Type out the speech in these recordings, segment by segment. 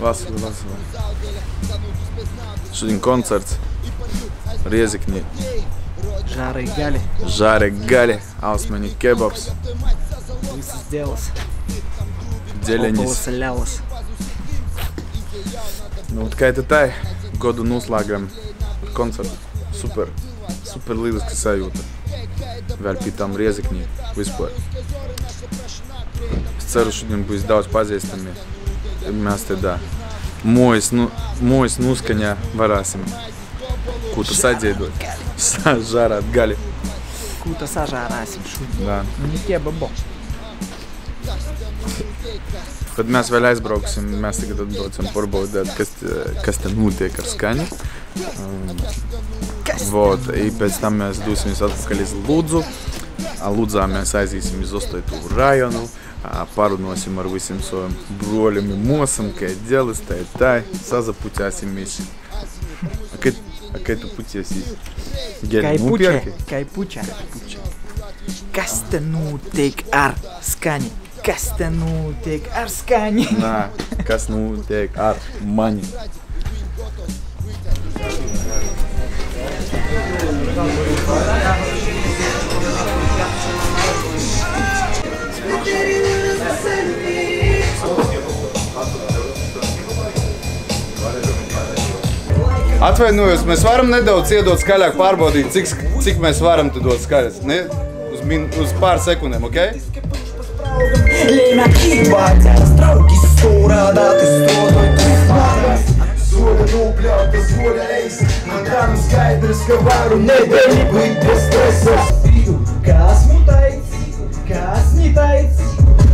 Vasara, vasara. Šodien koncerts Riezikņī. Žārai gali, Žāre gali, ausmeņu kebabs, visas dēlas, dzeļeņas. opolas ļaus. Nu, tikai tā tai godu noslēgam koncertu. Super, super lieliski sajūta. Върпи там резъкни, виспор. Сцену шудин бу издал пазейстами. Мясте да. Мой сну, мой снусканя варасим. Кута садейду. Сажара от Гали. Кута сажара асим шудин. Да. Нике бабо. Bet mes vėl aizbrauksim, mes tik atdosim porbaudėt, kas, kas ten nutiek ar skani. Um, Vot, i pēc tam mēs dosimies atpakaļ uz Lūdzu. A, Lūdzā mēs aiziesim uz Ostoitu rajonu. a, Parunāsim ar visiem saviem broļiem un mosam, kā ir dēlis, tā ir tā. Sazapuķēsimies. A, Kad, a, kad tu puķēsies? Kai nu, puča, nupirki? kai puča. Kas te notiek ar skaņu? Kas te notiek ar skaņu? Nā, kas notiek ar mani? Atvainojos, mēs varam nedaudz iedot skaļāk, pārbaudīt, cik, cik mēs varam te dot skaļas. Ne? Uz, min, uz pār sekundēm, ok? Lēmē kīpā, ceras trauki stūrādā, tu stodoj, tu smārās. Skaidrs, ka varu nedēļi būt bez stresa. Spīdu, kas mutaic, kas nitaic,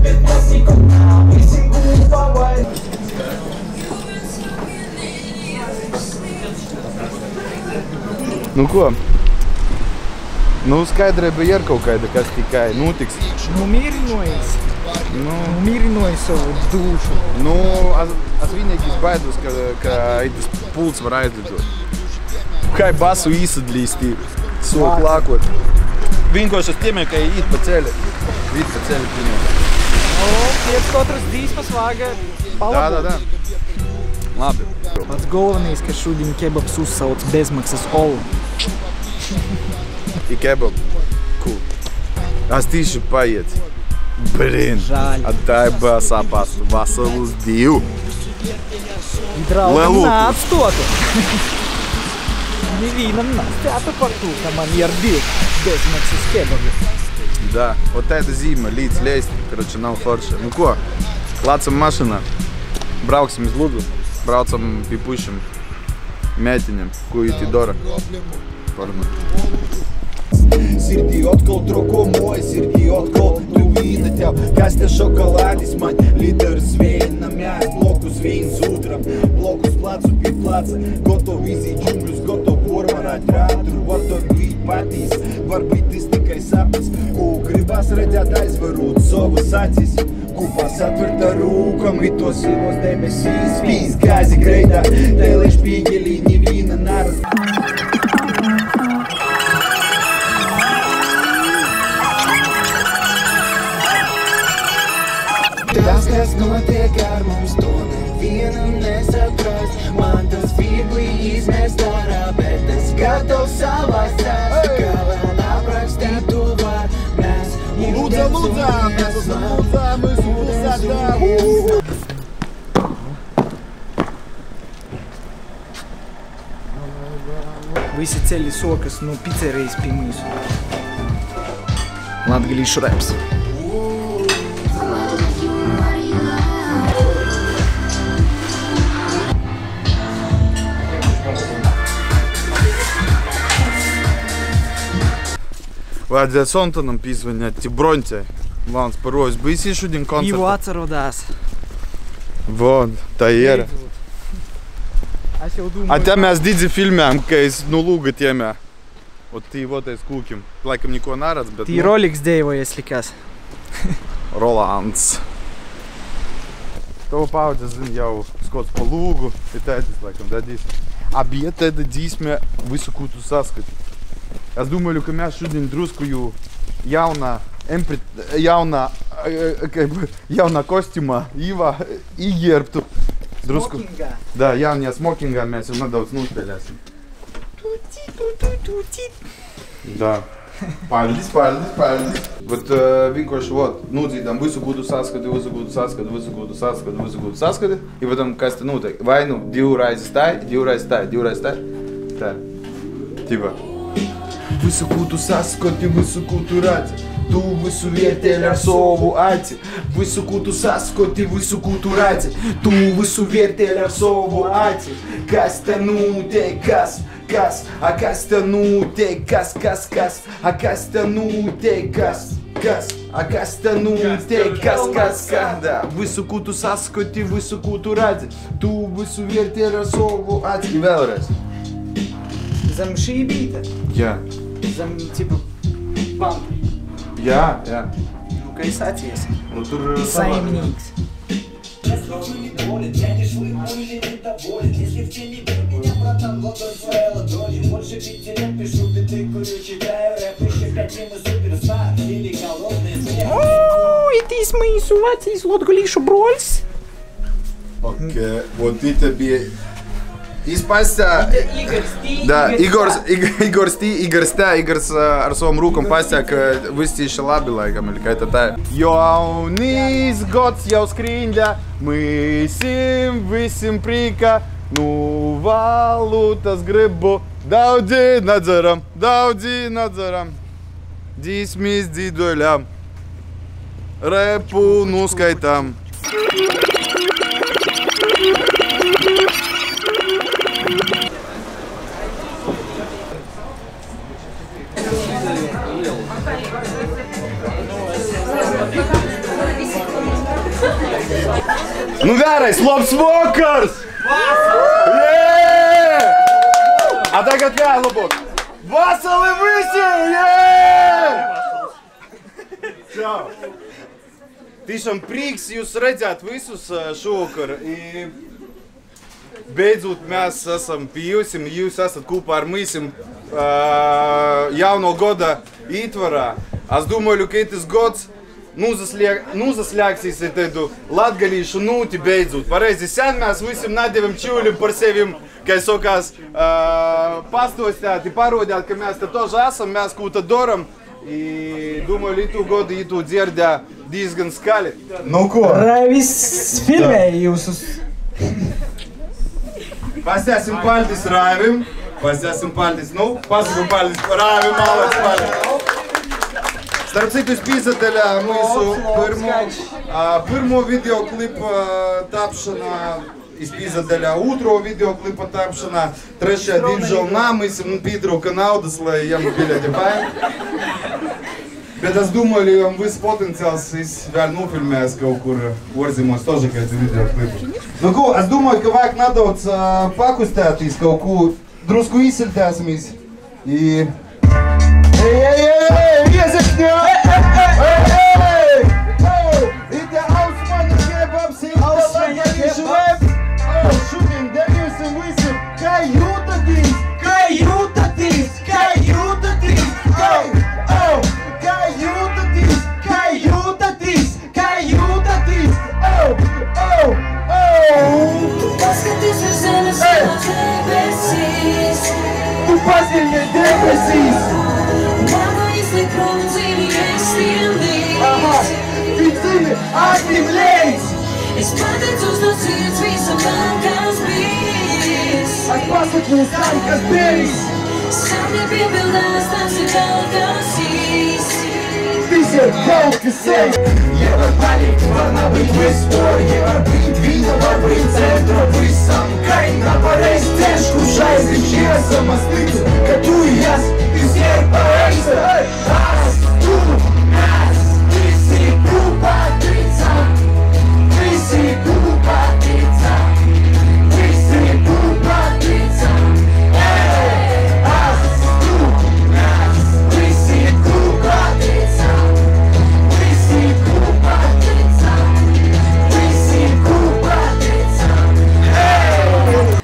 bet tas nikom nav, visiem gūpa vai. Nu ko? Nu, skaidrība ir kaut kāda, kas tikai notiks. Nu, mīrinojas. Nu, Nu, mīrinojas savu dušu. nu es, es vienīgi baidos, ka, ka tas pults var aizlidot. Kā ir basu īsadlīstī, sok lākot. Vienkārši es tiemēju, ka īt pa ceļu. Īt pa ceļu tiemēju. O, piec katras dīsmas vāga Tā, tā, tā. Labi. Pats galvenais, ka šodien kebabs uzsauc bezmaksas olu. I kebab. Cool. Es tīši paiet. Blin. Žēl. A tā ir sāpās vasaras divu. Draugam Lielu. Невинном на свято порту на манер бит, без максискебови. Да, вот это зима, лиц, лезть, короче, нам форше. Ну ко, лацам машина, брауксим из Луду, брауксим пипущим, мятинем, куете дора. Порно. Sirdī atkal trūko moja, sirdī atkal tuvīna tev Kastē šokolādis man, līderis vienam mēs Blokus viens otram, blokus placu pie placa Goto vizī džungļus, goto krātru Varbūt bija patīs, varbūt tas tikai sapnis Ko gribas redzēt aizvarūt savas acis Kupās atverta rūkam, ritos sīvos debesīs Spīs gāzi greitā, tēlē špīgelī, nevīna naras Tas, kas notiek ar mums, to nevienam nesaprast. Man tas viegli izmest ārā, bet es gatavs savās cēst. Kā vēl aprakstīt to var, mēs Lūdza, lūdza, mēs esam lūdza, mēs esam lūdza, Visi ceļi sokas no pizzerijas pie mūsu. Latgalīšu reps. vajadzēs pīzvaņot Bronte. Mans parojus bijis izšudin koncertu. Jau atcerodās. Vod, tā ir. А там я с Диди фильмям, кейс, ну луга теме. Вот ты вот и с куким. Лайком никого нараз, бет. Ты ролик где его, если кас. Роланс. Tavo paudzes zina jau skots pa lūgu, ir tētis, laikam, dadīs. Abie tēda dzīsmē visu, ko tu saskati. Аз думаю, кога чудим друскою явна емприт, явна явна костюма Ива и герб друску. Да, явния смокинга мясо надо отснути лясо. Да. Палдис, палдис, палдис. Вот викаш вот, нудзи там высу буду саскати, высу буду саскати, высу буду саскати, высу буду саскати. И потом касте, ну так, вайну, дюрай стай, дюрай стай, дюрай стай. Так. Типа. Mūsų kultų saskoti, mūsų kultūracija. Tu mūsų vietėlė sovų atsi. Mūsų kultų saskoti, mūsų kultūracija. Tu mūsų vietėlė sovų atsi. Kas ten nutė, kas? Kas, a kas ten nutė, kas, kas, kas, a kas ten nutė, kas. kas kas, a kas ten nutė, kas, kas skanda. Visų kūtų saskoti, visų kūtų radzi, tu visų vertė yra sovų atgyvelras. Zamšai bitė. Ja. Yeah. tip типа Ja, Я, я. Ну je есть. hier? Samen niks. Если О, это а из моей сувации из лодгулиша Брольс Окей, вот это бе... И Пастя... Да, Игор, Игор Сти, Игор Стя, Игор с э, Арсовым руком, Пастя, к э, высти и лабила, или какая-то та... Йоунис год я скринля, мы сим висим прика, ну валута с грибу, дауди надзором, дауди надзором, дисмис дидолям, рэпу нускай там. Thank you. Nu vēlreiz, labs vakars! Jē! A tagad vēl labāk! Vasali visi! Jē! Čau! Tiešām prieks jūs redzēt visus ā, šovakar. I Beidzot, mēs esam pieejami, jūs esat kopā ar mums uh, jauno gada ietvarā. Es domāju, ka tas ну, засляг... ну заслягся тайду, ладгалі шуну тебе йдуть. Парезі сян мяс висім надівим чулім парсевім кайсокас пастуся, ти пародя, ка мяс та тож асам, мяс кутадором. И думаю, литу годы и ту дердя дизган скали. Ну ко. Райвис фильме Иусус. Pasēsim paldies Raivim, pasēsim paldies, nu, pasakam paldies Raivim, malas paldies. Starp citu, jūs pīzatelē mūsu pirmo, ā, pirmo videoklipa tapšanā, izpīzatelē otro videoklipa tapšanā, trešajā, diemžēl, nā, mēs mums pietrūka naudas, lai jām biļeti paēm. Bet es domāju, ka viss potenciāls es vēl nofilmēs kaut kur ārzemēs, тоже kādu videoklipu. Nu, ko, es India. Hey, the house up, the. Oh, shooting, oh. Oh, oh, oh. it accumulates Escondidos nos rios, visam bancas bis As passas mensagem deles Sabe revelar as of Vision focusing last time to be with war Everybody виноваты центра Вы сам кай на паре стежку Шайзе чья самостыца Катуй яс из серпаэйса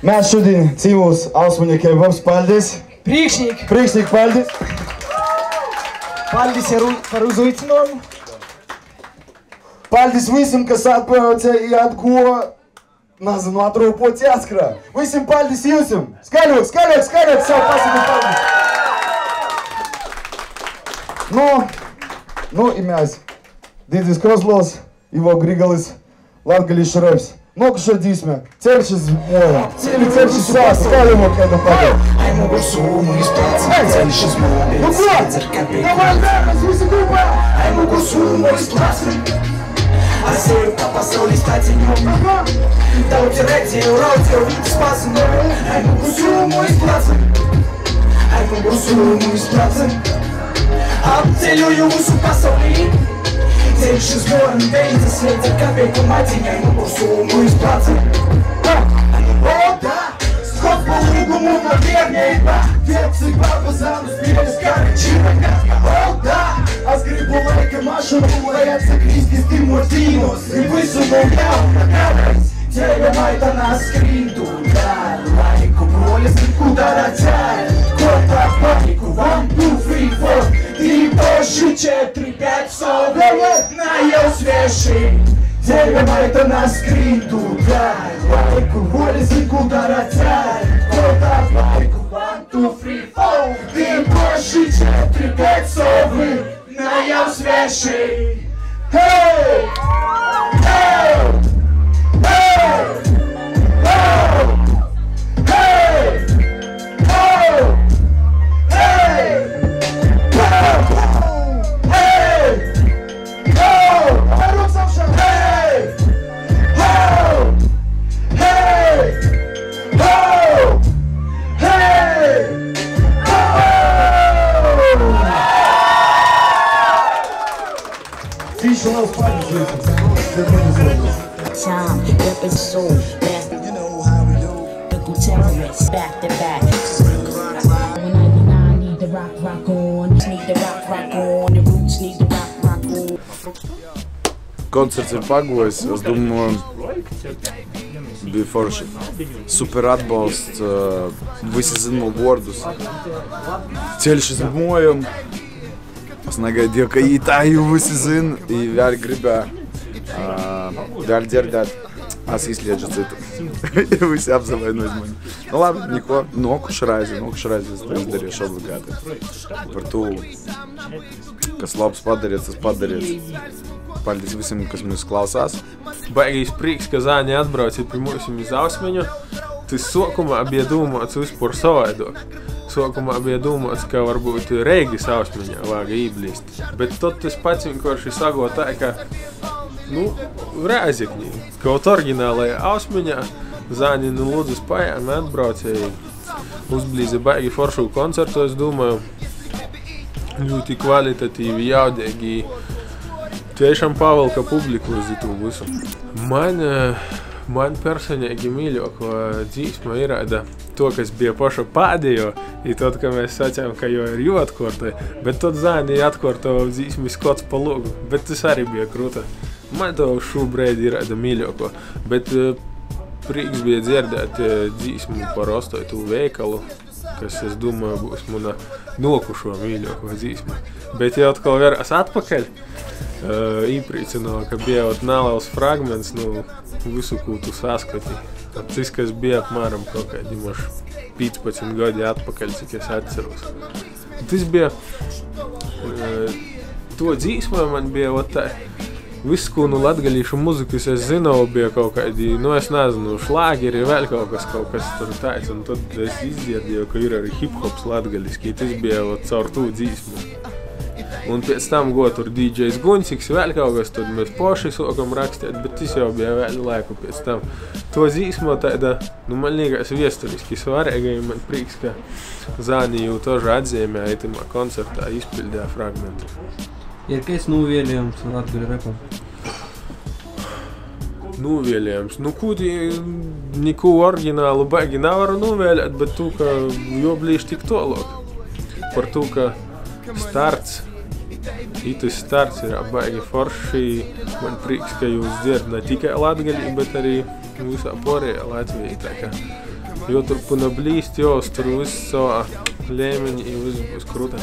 Mēs šodien dzīvos Ausmaņa kebabs, paldies! Priekšniek, Priekšnieki, paldies! paldies par uzaicinājumu. Paldies visiem, kas atbrauca i atguva, nezinu, atrūpot jāskrā. Visiem paldies jūsim! Skaļāk, skaļāk, skaļāk savu pasaku paldies! Nu, nu, i mēs. Dīdzis Kozlovs, Ivo Grigalis, Latgalis Mokša disme, cerčes moja, cijeli cerčes sva, skaljamo kaj napada. Ajmo bolj su umu isplaci, cerčes moja, bez cerka pekla. Давай, верно, сви се група! Ajmo bolj su umu isplaci. А сею попасал листать и нем. Да утирайте, урайте, увидите спасы. Аймо боль su umu isplaci. Аймо боль su umu isplaci. Am целью югу супасал линь. Тельши с горем Дэнди Светит копейку матери По сумму из працы О, да! Сход по лугому на верней Вепцы баба зам Сбились как чирога О, да! А с грибу лайка Машу Лаяться криски с ты муртинус И высунул я Тебе майта на скринду Да, лайку Пролезы куда ротяй Кота панику One, two, three, four. И больше четыре-пятьсот наелся Дерево это на скриту, да Лайку, волесы, куда ротяй Куда лайку, one, two, three, four. Ты больше четыре-пятьсот наелся Эй! Эй! Эй! koncerts ir pagojis. Es domāju, bija forši. Super atbalsts, visi zina vārdus. Ceļš uz mojam. Es negaidīju, ka jī tā jau visi zina. I vēl gribēju, vēl dzirdēt. Аз изглежда цвета. И вы себя обзываете на измани. Ну ладно, нико. Но око шрази, но око шрази, знаешь, даря шабы гады. Порту, kas labs padarīts, tas padarīts. Paldies visiem, kas mūs klausās. Baigīs prieks, ka Zāņi atbrauca pie mums uz Ausmiņu. Tas sākumā bija domāts vispār savādāk. Sākumā bija domāts, ka varbūt Reigis Ausmiņā vāga īblīst. Bet tad tas pats vienkārši sago tā, ka, nu, Rēzikņī. Kaut oriģinālajā Ausmiņā Zāņi nu lūdzu spējām atbraucēji. Uzblīza baigi foršu koncertu, es domāju, ļoti kvalitatīvi, jaudīgi. Tiešām pavelka publiku uz to visu. Man, man personīgi mīļākā dzīsma ir tāda, to, kas bija paša pēdējo, ir tad, kad mēs sacījām, ka jau ir jāatkārtoja, bet tad zāni atkārtoja dzīsmi skots pa logu, bet tas arī bija krūta. Man to šobrīd ir tāda mīļākā, bet prieks bija dzirdēt dzīsmu par ostoju veikalu, kas, es domāju, būs mana nokušo mīļākā dzīsma. Bet jau atkal vērās atpakaļ. Uh, īpriecināja, ka bija jau neliels fragments no visu, ko tu saskatīji. Tas, kas bija apmēram kaut kādi moši 15 gadi atpakaļ, cik es atceros. Tas bija uh, to dzīsmē man bija ot tā. Viss, ko no latgalīšu muzikas es zinu, bija kaut kādi, nu es nezinu, šlāgeri, vēl kaut kas, kaut kas tur tāds. Un tad es izdzirdēju, ka ir arī hip-hops latgaliski, tas bija ot caur to dzīsmu. Un pēc tam go tur DJs Gunsiks, vēl kaut kas, tad mēs paši sākam rakstīt, bet tas jau bija vēl laiku pēc tam. To zīsmo tāda, nu man liekas, viesturiski svarīga, un man prieks, ka Zāni jau toži atzīmēja itamā koncertā, izpildīja fragmentu. Ir kāds novēlējums Latvijas repam? Novēlējums. Nu, ko neko oriģinālu baigi nevaru novēlēt, bet tu, ka jo blīž tik tālāk. Par to, ka starts Itis starts ir baigi forši. Man prieks, ka jūs dzirdat ne tikai latgaļī, bet arī visā porējā Latvijā. Tā kā jo turpina blīst, jo tur viss savā līmeņi, viss būs krūtā.